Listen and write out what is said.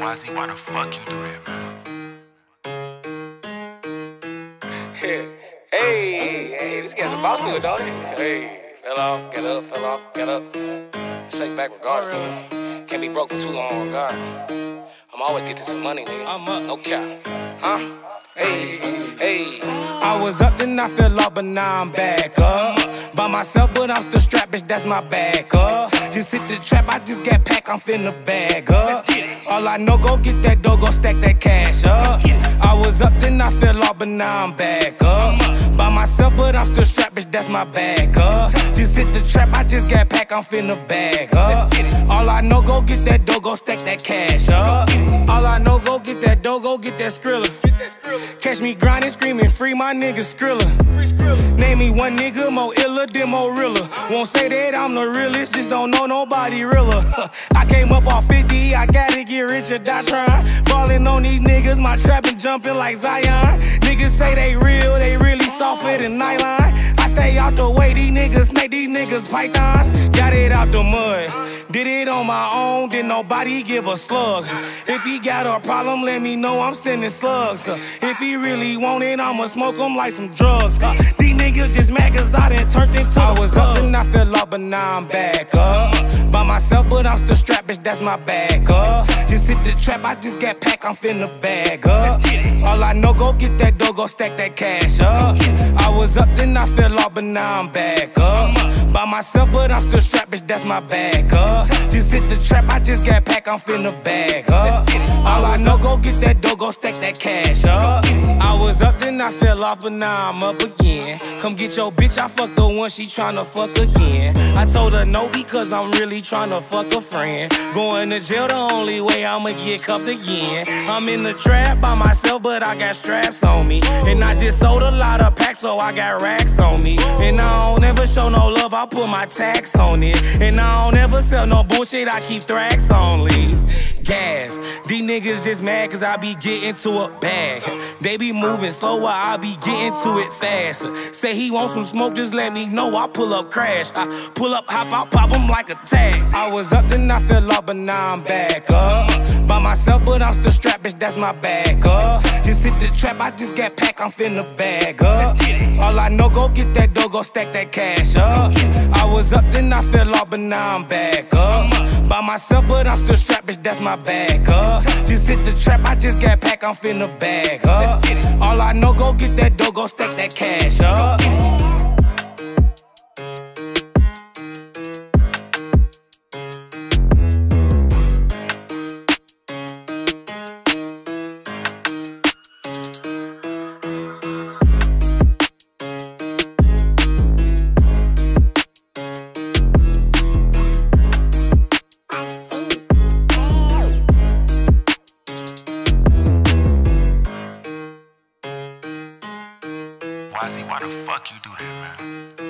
YZ, why the fuck you do that, man? hey, hey, this guy's about to it, don't he? Hey, fell off, get up, fell off, get up. Shake back regardless, nigga. Can't be broke for too long, God. I'm always getting some money, nigga. I'm up, no cap. Huh? Hey, hey. I was up, then I fell off, but now I'm back up. By myself, but I'm still strapped, bitch, that's my bag up. Just hit the trap, I just got packed, I'm finna bag up. All I know, go get that dough, go stack that cash up. I was up, then I fell off, but now I'm back up. By myself, but I'm still strapped, bitch, that's my bag up. Just hit the trap, I just got packed, I'm finna bag up. All I know, go get that dough, go stack that cash up. All I know, go get that dough, go get that skrilla. Catch me grinding, screaming, free my nigga Skrilla. Name me one nigga more iller than more realer. Won't say that I'm the realest, just don't know nobody realer. I came up off 50, I gotta get rich or die trying. Ballin' on these niggas, my trapping jumping like Zion. Niggas say they real, they really softer than nylon. I stay out the way, these niggas make these niggas pythons. Got it out the mud. Did it on my own, did nobody give a slug. If he got a problem, let me know I'm sending slugs. Uh, if he really want it, I'ma smoke him like some drugs. Uh, these niggas just mad cause I done turned into I was up and I fell off, but now I'm back up. By myself, but I'm still strapped, bitch, that's my bag up. Just hit the trap, I just got packed, I'm finna bag up. All I know, go get that dough, go stack that cash up. I was up, then I fell off, but now I'm back up. By myself, but I'm still strapped, bitch, that's my bag up. Just hit the trap, I just got packed, I'm finna bag up. All I know, go get that dough, go stack that cash up. I was up, then I fell off, but now I'm up again. Come get your bitch, I fucked the one, she tryna fuck again. I told her no because I'm really tryna fuck a friend. Going to jail, the only way I'ma get cuffed again. I'm in the trap by myself, but I got straps on me. And I just sold a lot of packs, so I got racks on me. And I I put my tax on it. And I don't ever sell no bullshit, I keep thrax only. Gas, these niggas just mad cause I be getting to a bag. They be moving slower, I be getting to it faster. Say he want some smoke, just let me know, I pull up crash. I pull up, hop out, pop him like a tag. I was up, then I fell off, but now I'm back up. By myself, but I'm still strapped, bitch, that's my bag up. Just hit the trap, I just got packed, I'm finna bag uh. up. All I know, go get that dough, go stack that cash uh. up. I was up, then I fell off, but now I'm back up. By myself, but I'm still strapped, bitch, that's my bag up. Just hit the trap, I just got packed, I'm finna bag up. All I know, go get that dough, go stack that cash up. Why the fuck you do that, man?